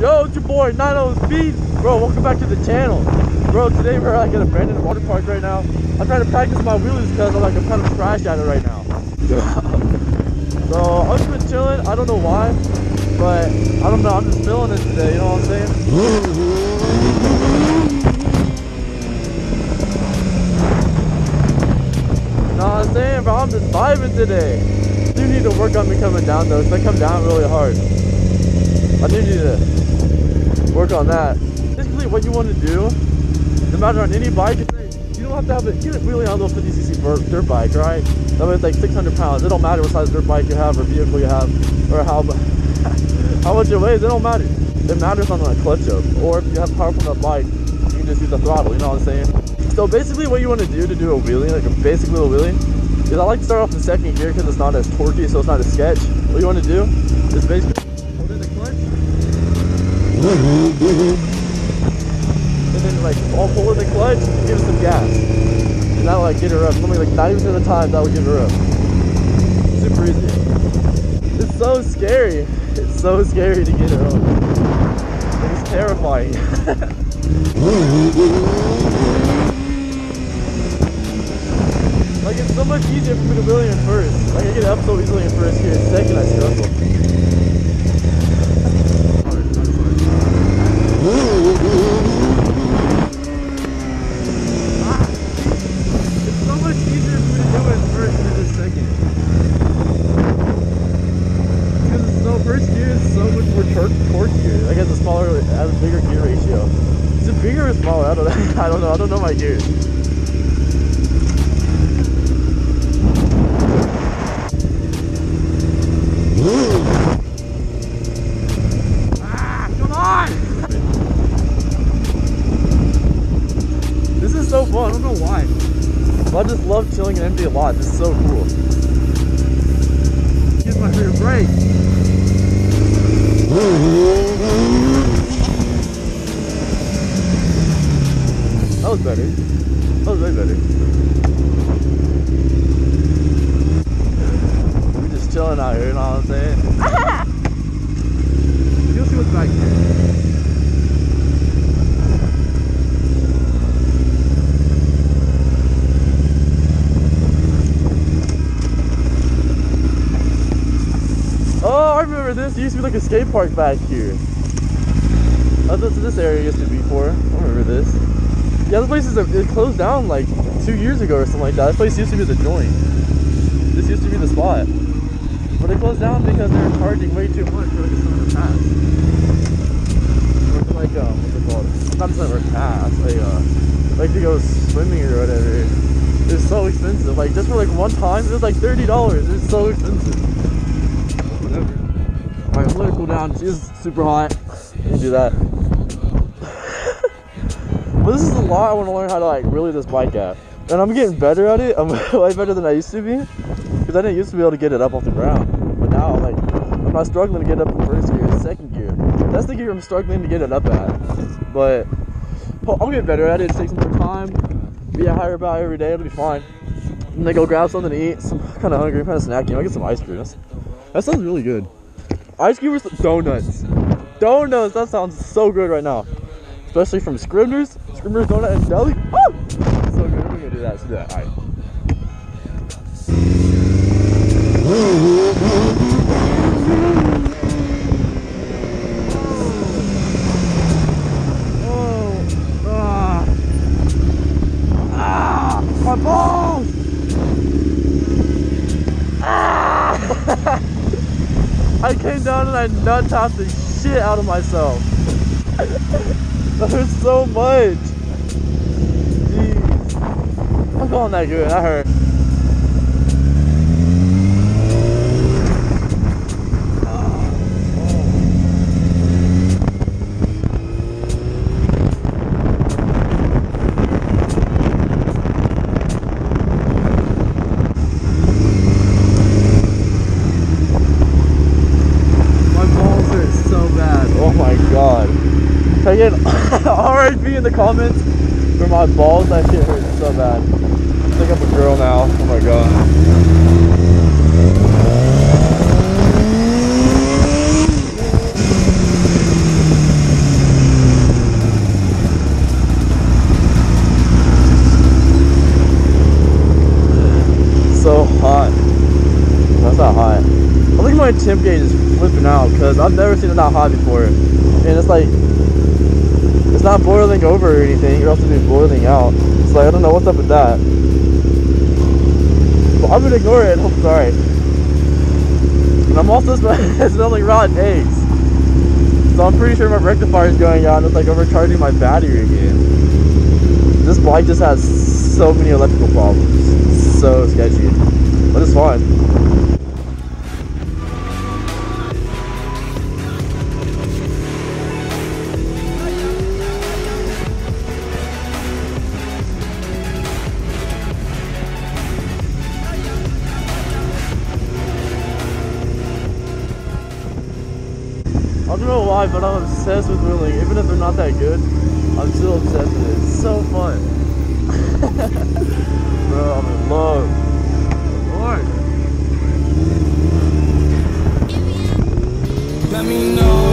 Yo, it's your boy, 90 Speed. Bro, welcome back to the channel. Bro, today we're like at a abandoned water park right now. I'm trying to practice my wheelies because I'm like, I'm kind of trash at it right now. so, I'm just been chilling. I don't know why, but I don't know. I'm just feeling it today, you know what I'm saying? You know what I'm saying, bro? I'm just vibing today. I do need to work on me coming down though, because I come down really hard. I do need to work on that. Basically, what you want to do, no matter on any bike, you don't have to have a, get a really on a little 50cc dirt bike, right? That it's like 600 pounds. It don't matter what size dirt bike you have or vehicle you have or how how much it weighs. It don't matter. It matters on the clutch up. Or if you have power from the bike, you can just use the throttle. You know what I'm saying? So basically, what you want to do to do a wheelie, like a basic little wheelie, is I like to start off in second gear because it's not as torquey, so it's not as sketch. What you want to do is basically hold in the clutch. And then like I'll pull in the clutch, give it some gas. And that'll like get her up. Something like 90% of the time that would get her up. Super easy. It's so scary. It's so scary to get her up. It's terrifying. like it's so much easier for me to wheelie in first. Like I get up so easily in first gear. Second I struggle. It's so much easier for me to do it first than the second. Because it's so first gear is so much more torque torquier. Like has a smaller, has a bigger gear ratio. Is it I don't know. I don't know. I don't know my gears. Ah, come on! This is so fun. I don't know why. I just love chilling in empty lots. It's so cool. Here's my favorite. Was better. That was way better. We just chilling out here, you know what I'm saying? You'll see what's back here. Oh, I remember this. It used to be like a skate park back here. That's what this area used to be for. I remember this. Yeah, this place is it closed down like two years ago or something like that. This place used to be the joint. This used to be the spot. But they closed down because they were charging way too much for like a summer pass. Like um, what's it called? Not a summer pass. Like uh, like to go swimming or whatever. It's so expensive. Like just for like one time, it was like thirty dollars. It's so expensive. Whatever. Alright, I'm gonna cool down. She's super hot. Let me do that. But this is a lot I want to learn how to like wheelie this bike at. And I'm getting better at it. I'm way better than I used to be. Because I didn't used to be able to get it up off the ground. But now, like, I'm not struggling to get up in first gear, second gear. That's the gear I'm struggling to get it up at. But I'll get better at it. It takes more time. Be a higher about every day. It'll be fine. And then go grab something to eat. I'm kind of hungry, kind of snacking. I'll get some ice cream. That's, that sounds really good. Ice cream with donuts. Donuts. That sounds so good right now. Especially from Scribner's. Scribner's Donut and Deli. Woo! So good. We're gonna do that. Let's do that. All right. Oh! I came down and I nut tapped the shit out of myself. Hurt so much. Jeez. I'm going that good. That hurt. me in the comments for my balls. That shit hurts so bad. I think I'm a girl now. Oh my god. so hot. That's not hot. I think my temp gauge is flipping out because I've never seen it that hot before. And it's like it's not boiling over or anything. It also be boiling out. So like, I don't know what's up with that. But I'm gonna ignore it and hope it's alright. And I'm also smelling rotten eggs. So I'm pretty sure my rectifier is going out it's like overcharging my battery again. This bike just has so many electrical problems. So sketchy. But it's fine. Don't know why, but I'm obsessed with wheeling. Even if they're not that good, I'm still obsessed with it. It's so fun. Bro, I'm in love. Lord. Let me know